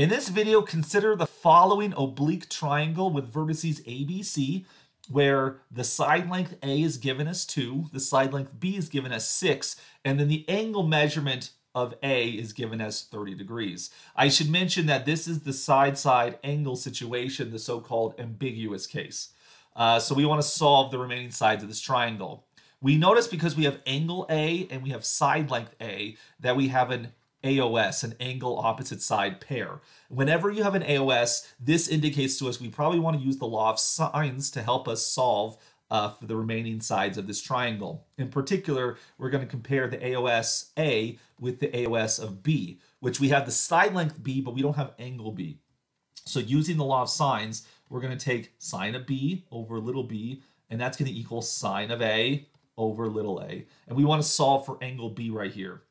In this video, consider the following oblique triangle with vertices ABC, where the side length A is given as 2, the side length B is given as 6, and then the angle measurement of A is given as 30 degrees. I should mention that this is the side-side angle situation, the so-called ambiguous case. Uh, so we want to solve the remaining sides of this triangle. We notice because we have angle A and we have side length A that we have an AOS, an angle opposite side pair. Whenever you have an AOS, this indicates to us we probably want to use the law of sines to help us solve uh, for the remaining sides of this triangle. In particular, we're going to compare the AOS A with the AOS of B, which we have the side length B, but we don't have angle B. So using the law of sines, we're going to take sine of B over little b, and that's going to equal sine of A over little a. And we want to solve for angle B right here.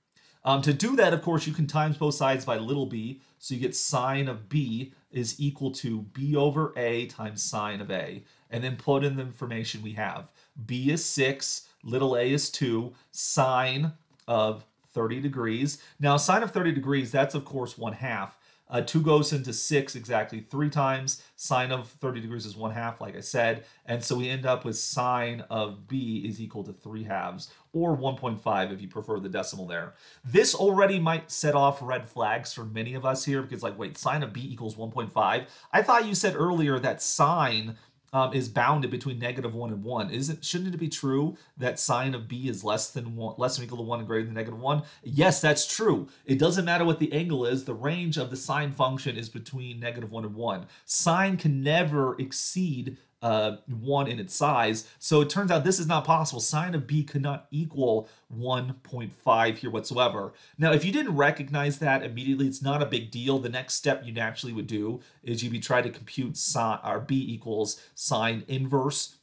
Um, to do that, of course, you can times both sides by little b, so you get sine of b is equal to b over a times sine of a, and then plug in the information we have. b is 6, little a is 2, sine of 30 degrees. Now, sine of 30 degrees, that's of course 1 half. Uh, 2 goes into 6 exactly 3 times. Sine of 30 degrees is 1 half, like I said. And so we end up with sine of b is equal to 3 halves, or 1.5 if you prefer the decimal there. This already might set off red flags for many of us here, because like, wait, sine of b equals 1.5? I thought you said earlier that sine um, is bounded between negative one and one. Isn't shouldn't it be true that sine of b is less than one, less than equal to one and greater than negative one? Yes, that's true. It doesn't matter what the angle is. The range of the sine function is between negative one and one. Sine can never exceed uh, 1 in its size. So it turns out this is not possible. Sine of b could not equal 1.5 here whatsoever. Now, if you didn't recognize that immediately, it's not a big deal. The next step you naturally would do is you'd be trying to compute sine, or b equals sine inverse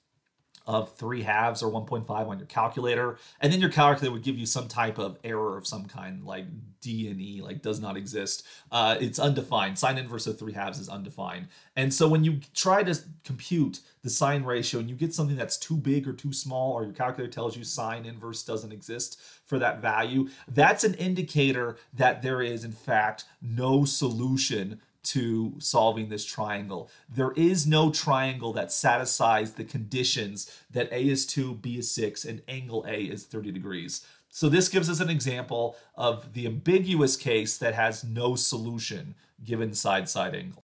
of 3 halves or 1.5 on your calculator. And then your calculator would give you some type of error of some kind, like D and E, like does not exist. Uh, it's undefined. Sine inverse of 3 halves is undefined. And so when you try to compute the sine ratio and you get something that's too big or too small, or your calculator tells you sine inverse doesn't exist for that value, that's an indicator that there is, in fact, no solution to solving this triangle. There is no triangle that satisfies the conditions that A is 2, B is 6, and angle A is 30 degrees. So this gives us an example of the ambiguous case that has no solution given side-side angle.